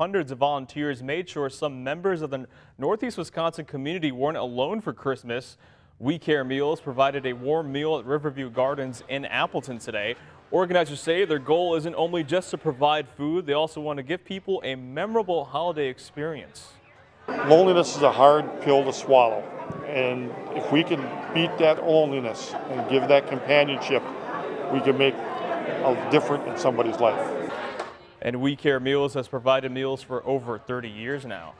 hundreds of volunteers made sure some members of the Northeast Wisconsin community weren't alone for Christmas. We Care Meals provided a warm meal at Riverview Gardens in Appleton today. Organizers say their goal isn't only just to provide food, they also want to give people a memorable holiday experience. Loneliness is a hard pill to swallow, and if we can beat that loneliness and give that companionship, we can make a difference in somebody's life. And We Care Meals has provided meals for over 30 years now.